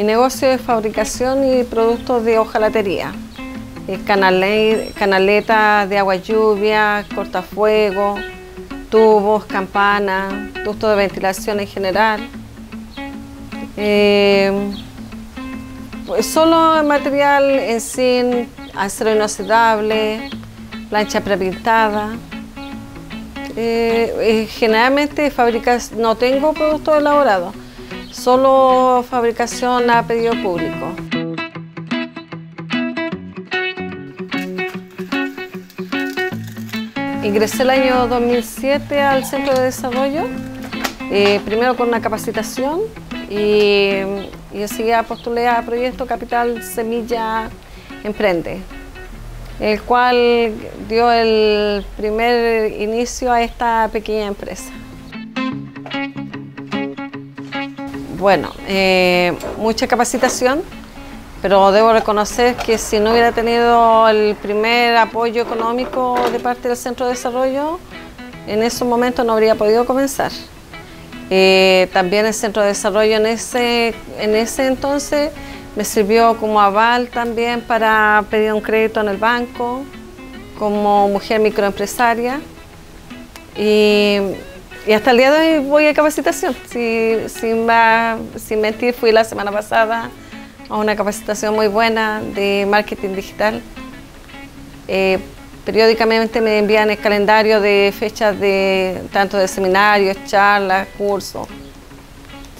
Mi negocio es fabricación y productos de hojalatería. canaletas de agua lluvia, cortafuego, tubos, campanas, ductos de ventilación en general. Eh, pues solo material en zinc, acero inoxidable, plancha prepintada. Eh, generalmente fabricas, no tengo productos elaborados, solo fabricación a pedido público. Ingresé el año 2007 al Centro de Desarrollo, eh, primero con una capacitación y, y enseguida postulé a Proyecto Capital Semilla Emprende, el cual dio el primer inicio a esta pequeña empresa. Bueno, eh, mucha capacitación, pero debo reconocer que si no hubiera tenido el primer apoyo económico de parte del Centro de Desarrollo, en esos momentos no habría podido comenzar. Eh, también el Centro de Desarrollo en ese, en ese entonces me sirvió como aval también para pedir un crédito en el banco, como mujer microempresaria. Y, hasta el día de hoy voy a capacitación. sin, sin mentir, fui la semana pasada a una capacitación muy buena de marketing digital. Eh, periódicamente me envían el calendario de fechas de tanto de seminarios, charlas, cursos.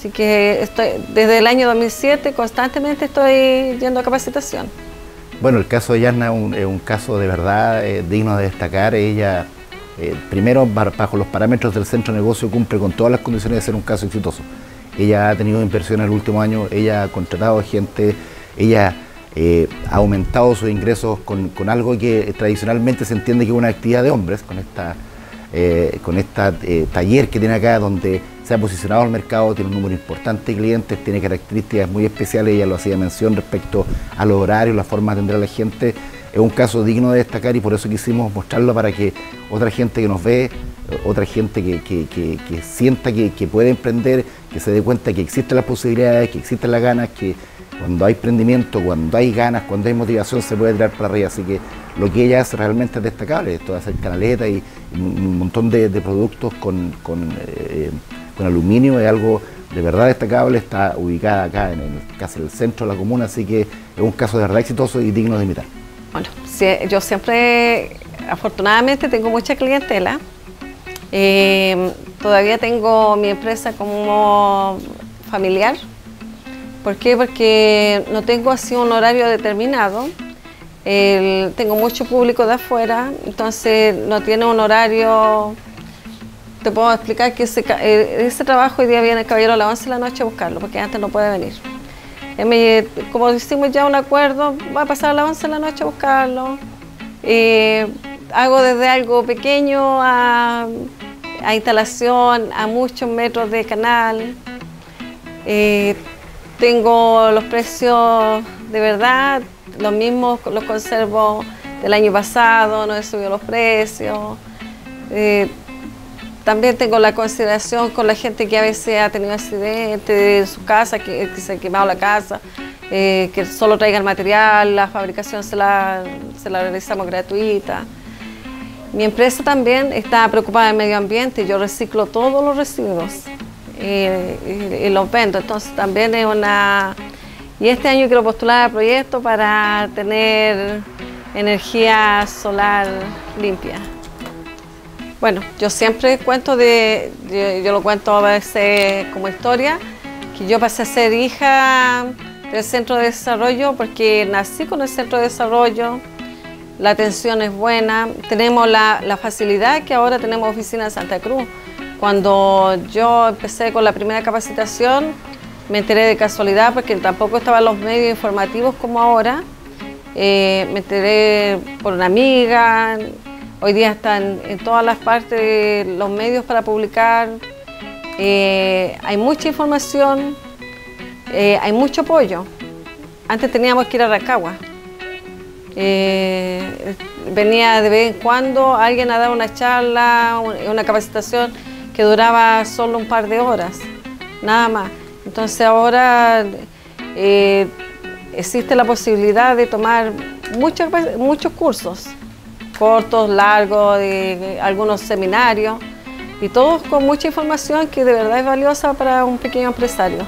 Así que estoy, desde el año 2007 constantemente estoy yendo a capacitación. Bueno, el caso de Yarna es un, caso de verdad eh, digno de destacar. Ella, eh, primero, bajo los parámetros del centro de negocio, cumple con todas las condiciones de ser un caso exitoso. Ella ha tenido inversión en el último año, ella ha contratado gente, ella eh, ha aumentado sus ingresos con, algo que tradicionalmente se entiende que es una actividad de hombres, con esta, con esta taller que tiene acá donde se ha posicionado al mercado, tiene un número importante de clientes, tiene características muy especiales, ella lo hacía mención respecto a los horarios, la forma de atender a la gente. Es un caso digno de destacar y por eso quisimos mostrarlo para que otra gente que nos ve, otra gente que, sienta que, puede emprender, que se dé cuenta que existen las posibilidades, que existen las ganas, que cuando hay emprendimiento, cuando hay ganas, cuando hay motivación, se puede tirar para arriba. Así que lo que ella hace realmente es destacable. Esto de hacer canaletas y un montón de, productos con, eh, con, aluminio es algo de verdad destacable. Está ubicada acá en el, casi el centro de la comuna, así que es un caso de verdad exitoso y digno de imitar. Bueno, yo siempre, afortunadamente, tengo mucha clientela eh, todavía tengo mi empresa como familiar. ¿Por qué? Porque no tengo así un horario determinado. tengo mucho público de afuera, entonces no tiene un horario. Te puedo explicar que ese, eh, ese trabajo hoy día viene el caballero a las 11 de la noche a buscarlo, porque antes no puede venir. como hicimos ya un acuerdo, va a pasar a las 11 de la noche a buscarlo. Eh, hago desde algo pequeño a a instalación, a muchos metros de canal. Eh, tengo los precios de verdad, los mismos los conservo del año pasado, no he subido los precios. Eh, también tengo la consideración con la gente que a veces ha tenido accidentes en su casa, que, se ha quemado la casa, eh, que solo traiga el material, la fabricación se la, se la realizamos gratuita. Mi empresa también está preocupada del medio ambiente, yo reciclo todos los residuos y, los vendo, entonces también es una... Y este año quiero postular al proyecto para tener energía solar limpia. Bueno, yo siempre cuento de, yo, lo cuento a veces como historia, que yo pasé a ser hija del centro de desarrollo porque nací con el centro de desarrollo, la atención es buena, tenemos la, facilidad que ahora tenemos oficina en Santa Cruz. Cuando yo empecé con la primera capacitación, me enteré de casualidad porque tampoco estaban los medios informativos como ahora. Eh, me enteré por una amiga, hoy día están en todas las partes los medios para publicar. Eh, hay mucha información, eh, hay mucho apoyo. Antes teníamos que ir a Racagua Eh, venía de vez en cuando alguien a dar una charla, una capacitación que duraba solo un par de horas, nada más. Entonces ahora existe la posibilidad de tomar muchos, muchos cursos, cortos, largos, algunos seminarios, y todos con mucha información que de verdad es valiosa para un pequeño empresario.